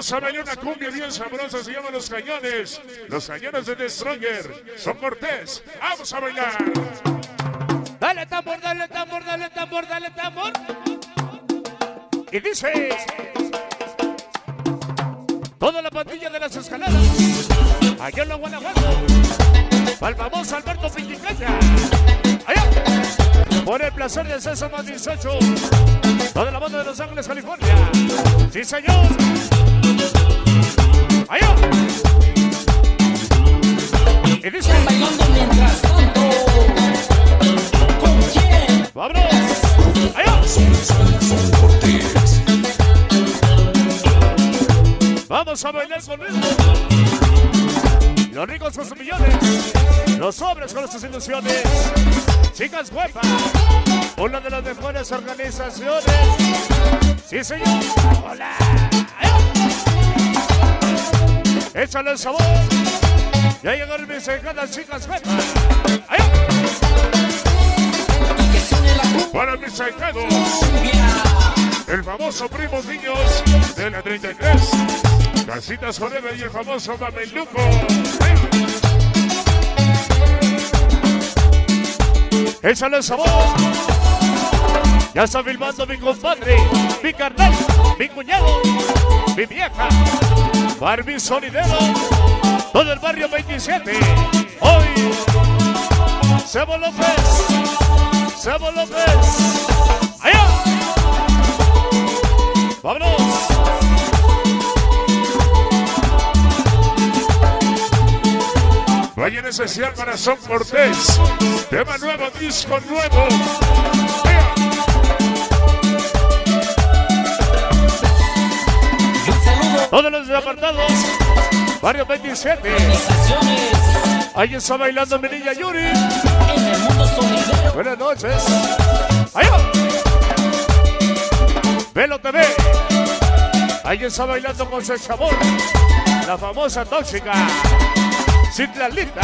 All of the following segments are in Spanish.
Vamos a bailar una cumbia bien sabrosa, se llama Los Cañones. Los Cañones de Destroyer. Son Cortés. Vamos a bailar. Dale tambor, dale tambor, dale tambor, dale tambor. Y dice... Toda la pandilla de las escaladas. Allá en la Guanajuato. El famoso Alberto Piquicaya. Allá. Por el placer de César más 18. Toda la banda de Los Ángeles, California. Sí, señor. Vamos a bailar con. Los ricos con sus millones. Los sobres con sus ilusiones. Chicas guapas. Una de las mejores organizaciones. Sí, señor. Hola. Échale el sabor. Ya llegaron mis encantadas chicas guapas. Para mis sacados. El famoso Primos Niños de la 33. Casitas Forever y el famoso Mameluco. Échale el sabor. Ya está filmando mi compadre, mi carnal, mi cuñado, mi vieja, Barbie Sonidero, todo el barrio 27. Hoy, Sebo López, Sebo López. ¡Allá! ¡Vámonos! Vaya en especial para Son Cortés. Tema nuevo, disco nuevo. Todos los apartados, barrio 27. a organizaciones Ahí está bailando mi niña Yuri. Buenas noches. Allá. Velo TV. Ahí está bailando con su chabón. La famosa tóxica. Citlalita.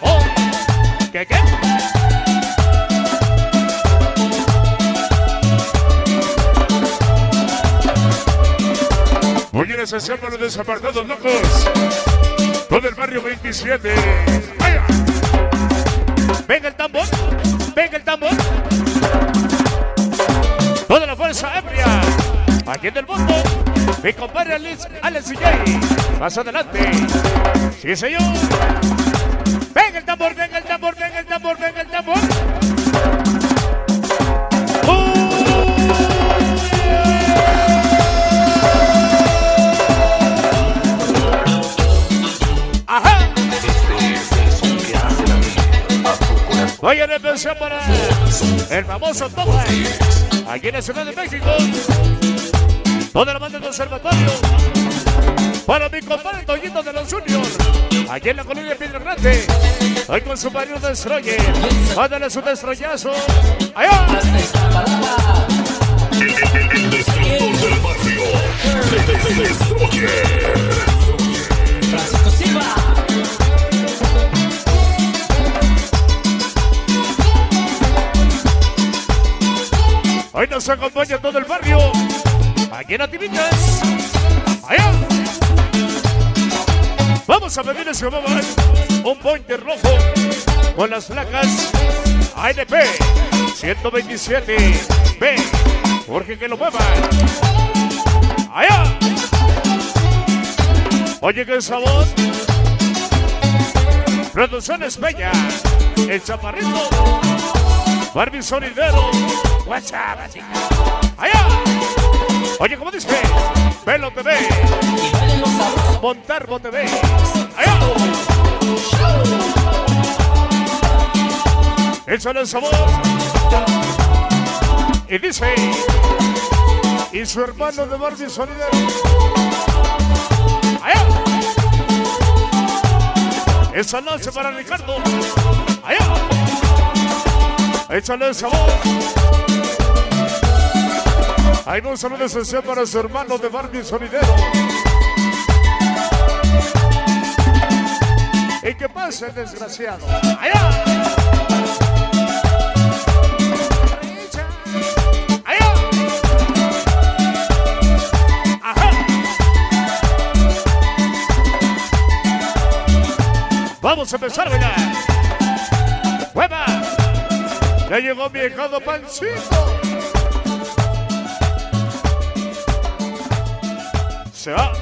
Oh. ¿Qué qué? Muy en los desapartados locos. Todo el barrio 27. Venga el tambor. Venga el tambor. Toda la fuerza ebria. Aquí en el mundo. Mi compadre Alex, Alex DJ. Más adelante. Sí, señor. Venga el tambor, venga Para el famoso Topa, aquí en la Ciudad de México. Toda la banda del observatorio. Para mi compadre Toñito de los Juniors, aquí en la colonia Piedra Grande. Hoy con su marido Destroyer. Mándale su destroyazo. ¡Allá! El destructor del barrio. Destroyer. Hoy nos acompaña todo el barrio. Aquí en Ativitas. Allá. Vamos a pedir ese momento un pointer rojo con las placas ANP 127 B. Jorge que lo muevan. Allá. Oye, qué sabor. Producciones Bella. El chaparrito. Barbie Sonidero. WhatsApp, así. Allá. Oye, ¿cómo dice? Velo TV. Montarbo TV. Allá. El sabor. Y dice. Y su hermano de Barbie Sonidero. Allá. Esa noche para Ricardo. Échale sabor. Hay un saludo especial para su hermano de Barney Solidero. Y que pase, el desgraciado. ¡Allá! Vamos a empezar a bailar. Ya llegó mi hijado pancito. Se va.